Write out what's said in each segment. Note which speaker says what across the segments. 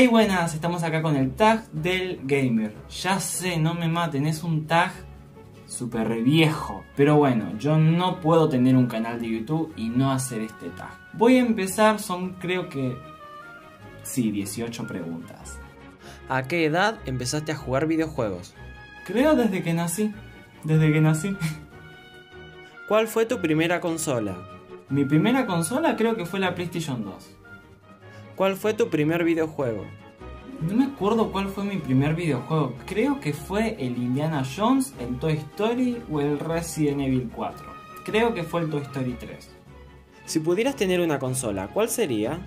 Speaker 1: Hey buenas, estamos acá con el tag del gamer. Ya sé, no me maten, es un tag súper viejo. Pero bueno, yo no puedo tener un canal de YouTube y no hacer este tag. Voy a empezar, son creo que... Sí, 18 preguntas.
Speaker 2: ¿A qué edad empezaste a jugar videojuegos?
Speaker 1: Creo desde que nací. Desde que nací.
Speaker 2: ¿Cuál fue tu primera consola?
Speaker 1: Mi primera consola creo que fue la PlayStation 2.
Speaker 2: ¿Cuál fue tu primer videojuego?
Speaker 1: No me acuerdo cuál fue mi primer videojuego. Creo que fue el Indiana Jones, el Toy Story o el Resident Evil 4. Creo que fue el Toy Story 3.
Speaker 2: Si pudieras tener una consola, ¿cuál sería?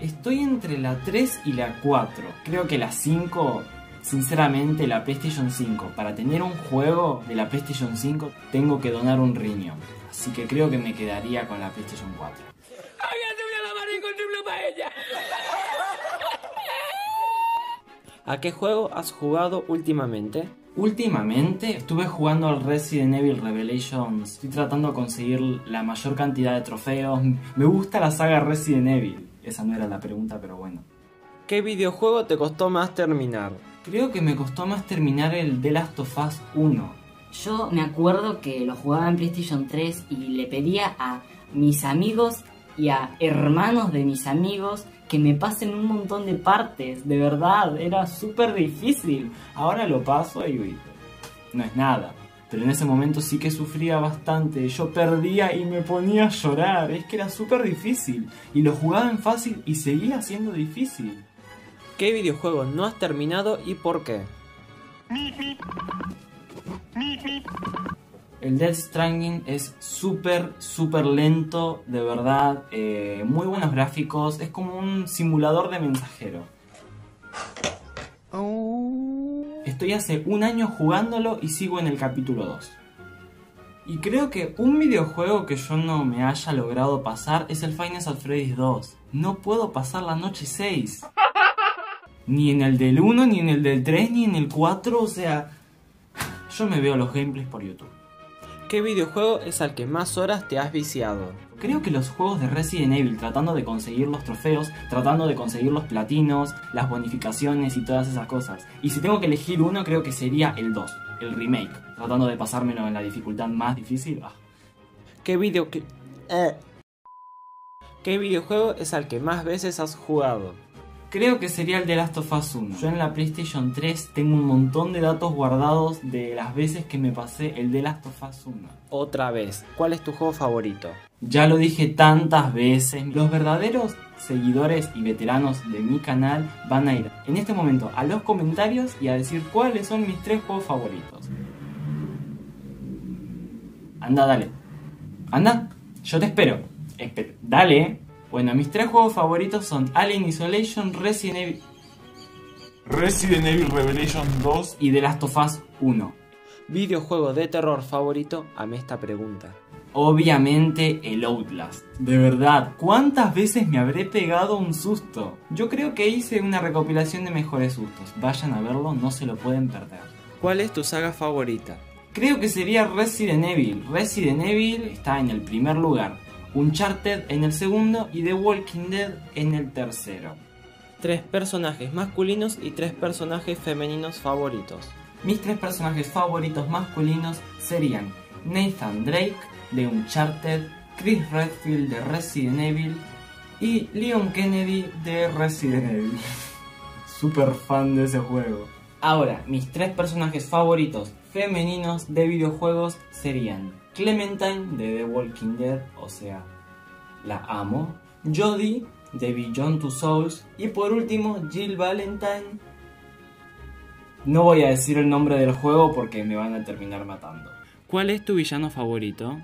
Speaker 1: Estoy entre la 3 y la 4. Creo que la 5, sinceramente, la PlayStation 5. Para tener un juego de la PlayStation 5 tengo que donar un riñón. Así que creo que me quedaría con la PlayStation 4.
Speaker 2: ¿A qué juego has jugado últimamente?
Speaker 1: Últimamente estuve jugando al Resident Evil Revelations. Estoy tratando de conseguir la mayor cantidad de trofeos. Me gusta la saga Resident Evil. Esa no era la pregunta, pero bueno.
Speaker 2: ¿Qué videojuego te costó más terminar?
Speaker 1: Creo que me costó más terminar el The Last of Us 1.
Speaker 3: Yo me acuerdo que lo jugaba en PlayStation 3 y le pedía a mis amigos y a hermanos de mis amigos que me pasen un montón de partes. De verdad, era súper difícil.
Speaker 1: Ahora lo paso y no es nada. Pero en ese momento sí que sufría bastante. Yo perdía y me ponía a llorar. Es que era súper difícil. Y lo jugaba en fácil y seguía siendo difícil.
Speaker 2: ¿Qué videojuego no has terminado y por qué?
Speaker 1: El Death Stranding es súper, súper lento, de verdad. Eh, muy buenos gráficos. Es como un simulador de mensajero. Estoy hace un año jugándolo y sigo en el capítulo 2. Y creo que un videojuego que yo no me haya logrado pasar es el Final Fantasy 2. No puedo pasar la noche 6. Ni en el del 1, ni en el del 3, ni en el 4. O sea, yo me veo los gameplays por YouTube.
Speaker 2: ¿Qué videojuego es al que más horas te has viciado?
Speaker 1: Creo que los juegos de Resident Evil, tratando de conseguir los trofeos, tratando de conseguir los platinos, las bonificaciones y todas esas cosas. Y si tengo que elegir uno, creo que sería el 2, el remake, tratando de pasármelo en la dificultad más difícil. Ah.
Speaker 2: ¿Qué video eh. ¿Qué videojuego es al que más veces has jugado?
Speaker 1: Creo que sería el de Last of Us 1. Yo en la PlayStation 3 tengo un montón de datos guardados de las veces que me pasé el de Last of Us 1.
Speaker 2: Otra vez, ¿cuál es tu juego favorito?
Speaker 1: Ya lo dije tantas veces. Los verdaderos seguidores y veteranos de mi canal van a ir en este momento a los comentarios y a decir cuáles son mis tres juegos favoritos. Anda, dale. Anda, yo te espero. dale. Bueno, mis tres juegos favoritos son Alien Isolation, Resident Evil...
Speaker 4: Resident Evil Revelation 2
Speaker 1: y The Last of Us 1.
Speaker 2: ¿Videojuego de terror favorito? Ame esta pregunta.
Speaker 1: Obviamente el Outlast. De verdad, ¿cuántas veces me habré pegado un susto? Yo creo que hice una recopilación de mejores sustos. Vayan a verlo, no se lo pueden perder.
Speaker 2: ¿Cuál es tu saga favorita?
Speaker 1: Creo que sería Resident Evil. Resident Evil está en el primer lugar. Uncharted en el segundo y The Walking Dead en el tercero.
Speaker 2: Tres personajes masculinos y tres personajes femeninos favoritos.
Speaker 1: Mis tres personajes favoritos masculinos serían Nathan Drake de Uncharted, Chris Redfield de Resident Evil y Leon Kennedy de Resident Evil. Super fan de ese juego. Ahora, mis tres personajes favoritos femeninos de videojuegos serían Clementine de The Walking Dead, o sea, la amo. Jodie de Beyond Two Souls. Y por último, Jill Valentine. No voy a decir el nombre del juego porque me van a terminar matando.
Speaker 2: ¿Cuál es tu villano favorito?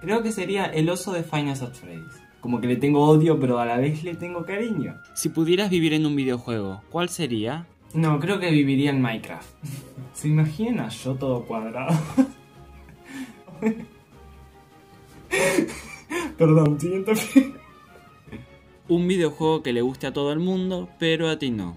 Speaker 1: Creo que sería el oso de Final Fantasy. Como que le tengo odio, pero a la vez le tengo cariño.
Speaker 2: Si pudieras vivir en un videojuego, ¿cuál sería?
Speaker 1: No, creo que viviría en Minecraft. ¿Se imagina yo todo cuadrado? Perdón, siguiente.
Speaker 2: Un videojuego que le guste a todo el mundo, pero a ti no.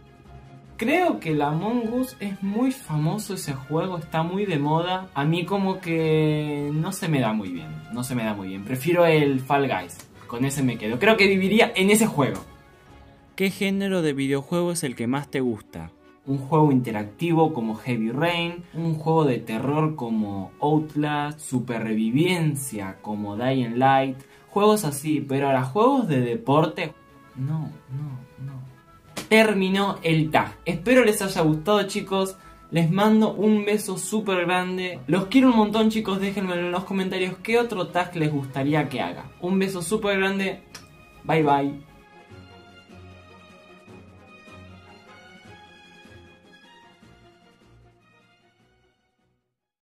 Speaker 1: Creo que la Among Us es muy famoso ese juego, está muy de moda. A mí como que no se me da muy bien, no se me da muy bien. Prefiero el Fall Guys, con ese me quedo. Creo que viviría en ese juego.
Speaker 2: ¿Qué género de videojuego es el que más te gusta?
Speaker 1: Un juego interactivo como Heavy Rain, un juego de terror como Outlast, supervivencia como Dying Light, juegos así, pero ahora juegos de deporte, no, no, no. Terminó el tag. Espero les haya gustado chicos. Les mando un beso súper grande. Los quiero un montón chicos. Déjenme en los comentarios qué otro tag les gustaría que haga. Un beso súper grande. Bye bye.